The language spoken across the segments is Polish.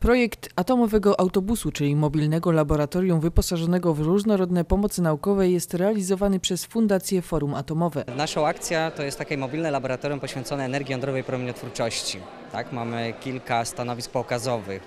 Projekt atomowego autobusu, czyli mobilnego laboratorium wyposażonego w różnorodne pomocy naukowe jest realizowany przez Fundację Forum Atomowe. Naszą akcja to jest takie mobilne laboratorium poświęcone energii jądrowej promieniotwórczości. Tak, mamy kilka stanowisk pokazowych.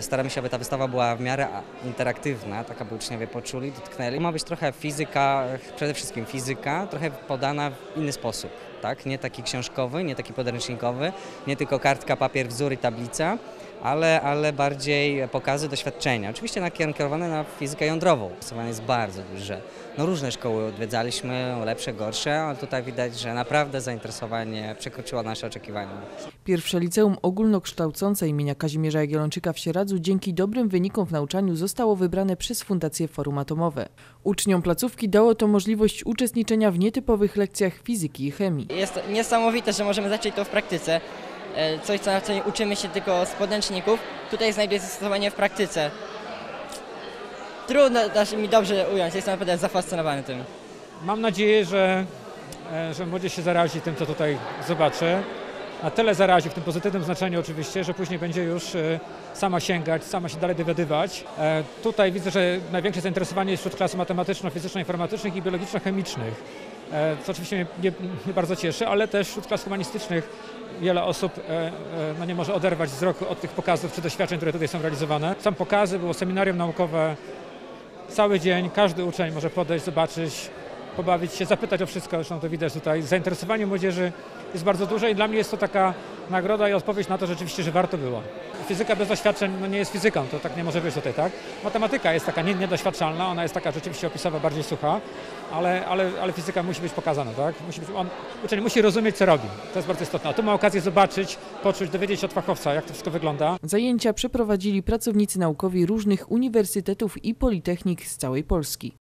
Staramy się, aby ta wystawa była w miarę interaktywna, tak aby uczniowie poczuli, dotknęli. Ma być trochę fizyka, przede wszystkim fizyka, trochę podana w inny sposób. Tak? Nie taki książkowy, nie taki podręcznikowy, nie tylko kartka, papier, wzór i tablica, ale, ale bardziej pokazy doświadczenia. Oczywiście nakierowane na fizykę jądrową. Zastosowanie jest bardzo duże. No różne szkoły odwiedzaliśmy, lepsze, gorsze, ale tutaj widać, że naprawdę zainteresowanie przekroczyło nasze oczekiwania. Pierwsze liceum ogólnokształcące imienia Kazimierza Jagiellończyka w Sieradzu dzięki dobrym wynikom w nauczaniu zostało wybrane przez Fundację Forum Atomowe. Uczniom placówki dało to możliwość uczestniczenia w nietypowych lekcjach fizyki i chemii. Jest niesamowite, że możemy zacząć to w praktyce. E, Coś, co na co nie uczymy się tylko z podręczników, tutaj znajduje zastosowanie w praktyce. Trudno da się mi dobrze ująć, jestem naprawdę zafascynowany tym. Mam nadzieję, że, e, że młodzież się zarazi tym, co tutaj zobaczy. Na tyle zarazi w tym pozytywnym znaczeniu oczywiście, że później będzie już e, sama sięgać, sama się dalej dowiadywać. E, Tutaj widzę, że największe zainteresowanie jest wśród klas matematyczno-fizyczno-informatycznych i biologiczno-chemicznych, e, co oczywiście mnie, mnie, mnie bardzo cieszy, ale też wśród klas humanistycznych wiele osób no nie może oderwać wzroku od tych pokazów czy doświadczeń, które tutaj są realizowane. Są pokazy, było seminarium naukowe, cały dzień, każdy uczeń może podejść, zobaczyć, pobawić się, zapytać o wszystko, zresztą to widać tutaj. Zainteresowanie młodzieży jest bardzo duże i dla mnie jest to taka nagroda i odpowiedź na to rzeczywiście, że warto było. Fizyka bez doświadczeń no nie jest fizyką, to tak nie może być tutaj, tak? Matematyka jest taka nie- niedoświadczalna, ona jest taka rzeczywiście opisowa, bardziej sucha, ale, ale, ale fizyka musi być pokazana, tak? Musi być, on, uczeń musi rozumieć, co robi. To jest bardzo istotne. A tu ma okazję zobaczyć, poczuć, dowiedzieć się od fachowca, jak to wszystko wygląda. Zajęcia przeprowadzili pracownicy naukowi różnych uniwersytetów i politechnik z całej Polski.